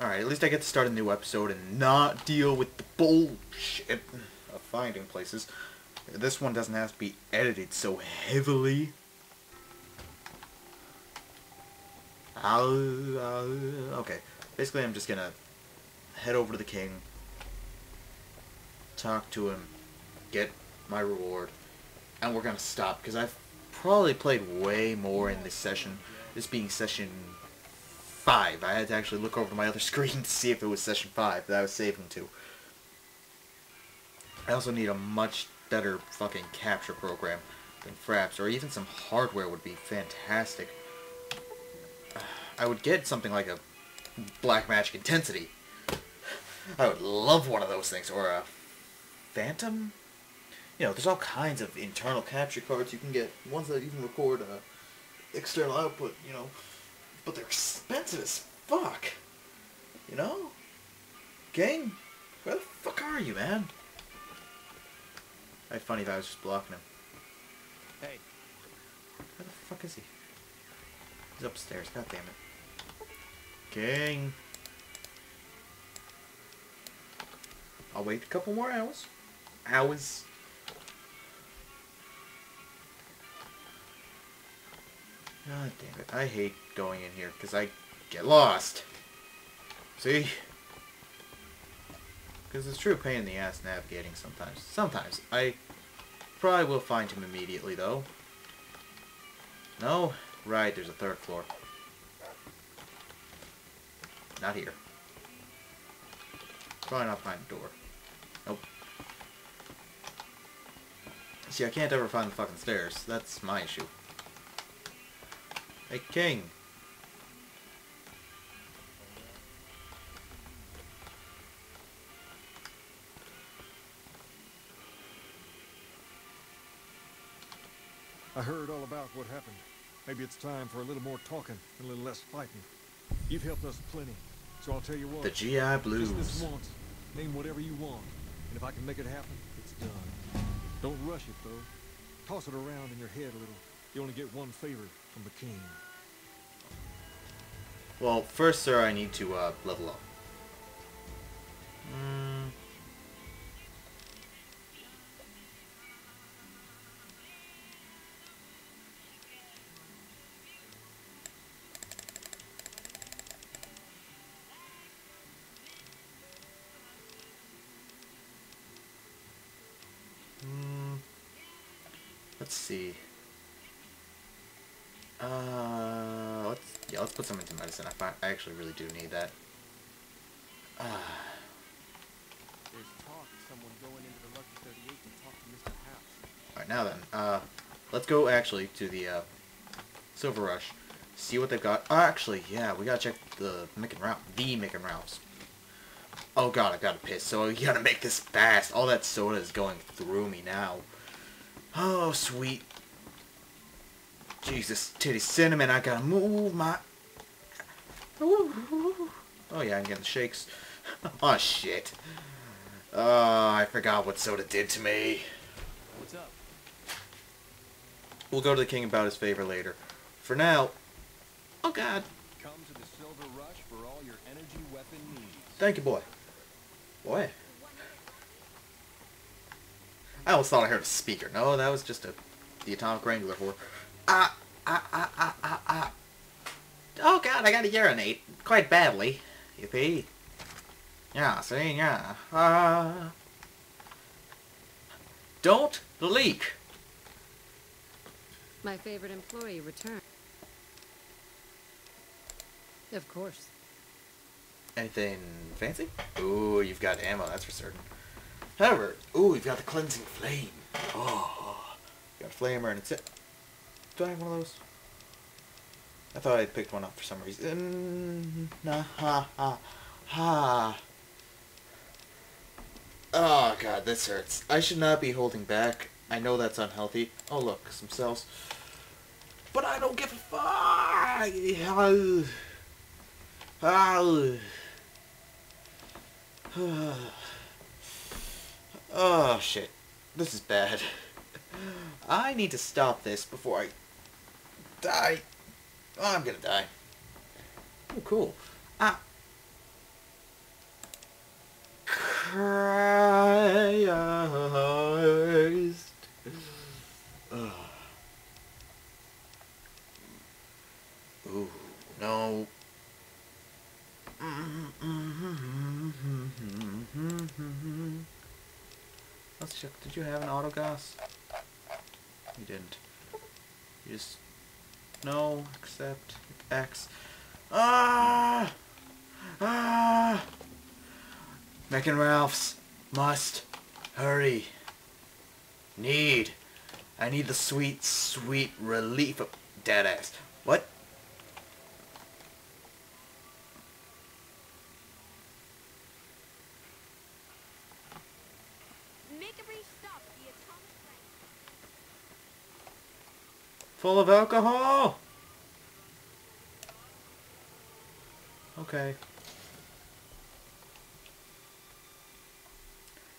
Alright, at least I get to start a new episode and not deal with the bullshit of finding places. This one doesn't have to be edited so heavily. okay, basically I'm just gonna head over to the king, talk to him, get my reward, and we're gonna stop because I've probably played way more in this session. This being session five. I had to actually look over to my other screen to see if it was session five that I was saving to. I also need a much better fucking capture program than Fraps, or even some hardware would be fantastic. I would get something like a Blackmagic Intensity. I would love one of those things, or a Phantom? You know, there's all kinds of internal capture cards you can get, ones that even record uh, external output, you know, but they're expensive as fuck. You know? Gang, where the fuck are you, man? It'd be funny if I was just blocking him. Hey. Where the fuck is he? He's upstairs, god damn it. King. I'll wait a couple more hours. Hours. God damn it. I hate going in here because I get lost. See? Because it's true pain in the ass navigating sometimes. Sometimes. I probably will find him immediately though. No? Right, there's a third floor. Not here. Probably not behind the door. Nope. See, I can't ever find the fucking stairs. That's my issue. Hey, King. I heard all about what happened. Maybe it's time for a little more talking and a little less fighting. You've helped us plenty, so I'll tell you what. The GI Blues. Just this once, name whatever you want, and if I can make it happen, it's done. Don't rush it, though. Toss it around in your head a little. You only get one favor from the king. Well, first, sir, I need to uh, level up. Mm. Mm. Let's see. Uh, let's yeah, let's put some into medicine. I find I actually really do need that. Ah, There's talk of someone going into the Lucky 38 to talk to Mr. House. all right, now then, uh, let's go actually to the uh, Silver Rush, see what they've got. Oh, actually, yeah, we gotta check the Mick and Ralph, the Mick and Ralphs. Oh god, I gotta piss. So you gotta make this fast. All that soda is going through me now. Oh, sweet. Jesus, titty cinnamon, I gotta move my... Oh yeah, I'm getting shakes. oh shit. Oh, I forgot what soda did to me. What's up? We'll go to the king about his favor later. For now... Oh god. Come to the Silver Rush for all your energy weapon needs. Thank you, boy. Boy. I almost thought I heard a speaker. No, that was just a the atomic wrangler for. Ah, ah, ah, ah, ah, ah. Oh god, I gotta urinate quite badly. Yippee. Yeah, see, yeah. Ah. Don't leak. My favorite employee returned. Of course. Anything fancy? Ooh, you've got ammo, that's for certain. However, ooh, you've got the cleansing flame. Oh, you got a flamer and it's it. Do I have one of those? I thought I picked one up for some reason. Nah, ha, ha, ha. Oh god, this hurts. I should not be holding back. I know that's unhealthy. Oh look, some cells. But I don't give a fuck. Ah. Oh shit. This is bad. I need to stop this before I die. Oh, I'm gonna die. Oh, cool. Ah. Christ. Ugh. Ooh, no. Let's check. Did you have an auto gas? You didn't. You just no accept X. Ah! Ah! Mac and Ralph's must hurry. Need. I need the sweet, sweet relief of dead ass. What? Make a brief stop at the atomic Full of alcohol? Okay.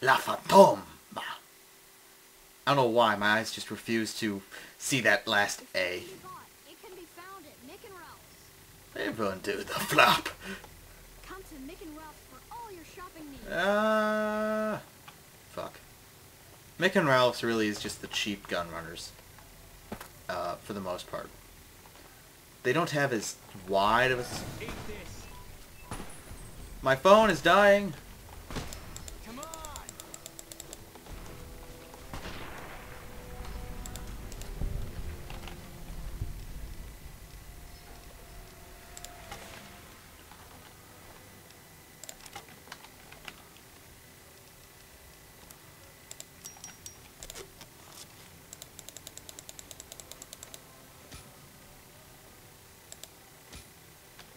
La Fantôme! I don't know why, my eyes just refuse to see that last A. It can be bought. It can be found at Mick and Ralph's. Everyone do the flop! Come to Mick and Ralph's for all your shopping needs. Uh, fuck. Mick and Ralph's really is just the cheap gun runners. Uh, for the most part. They don't have as wide of a... My phone is dying!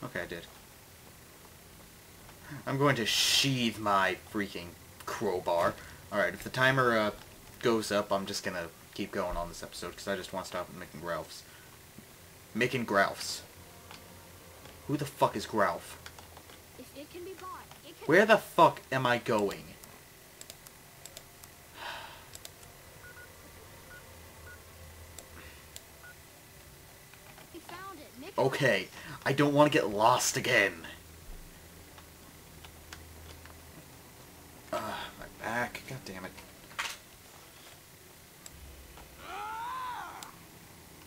Okay, I did. I'm going to sheathe my freaking crowbar. Alright, if the timer uh, goes up, I'm just gonna keep going on this episode, because I just want to stop making Ralphs. Making Gralfs. Who the fuck is Gralf? If it can be bought, Where the fuck am I going? be found at Mick and Okay, I don't want to get lost again. Ugh, my back. God damn it.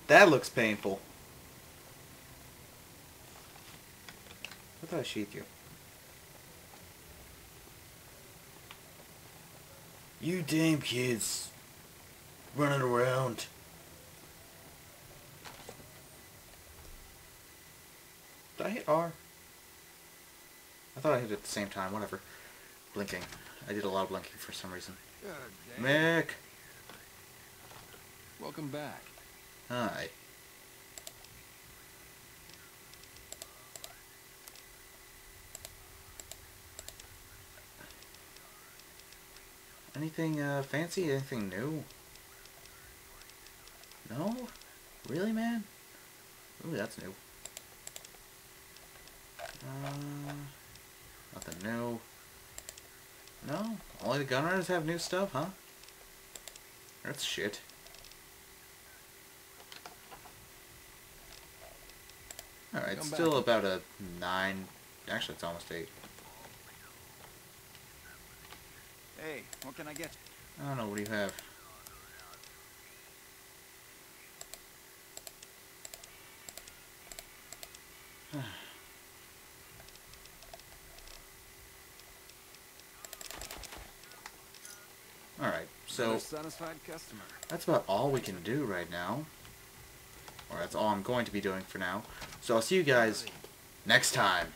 That looks painful. I thought I sheathed you. You damn kids. Running around. Did I hit R? I thought I hit it at the same time. Whatever. Blinking. I did a lot of blinking for some reason. Good. Mick! Welcome back. Hi. Anything uh, fancy? Anything new? No? Really, man? Ooh, that's new. Uh, nothing new. No? Only the Gunrunners have new stuff, huh? That's shit. Alright, Come still back. about a 9. Actually, it's almost 8. Hey, what can I get? I don't know, what do you have? Alright, so satisfied customer. that's about all we can do right now. Or that's all I'm going to be doing for now. So I'll see you guys next time.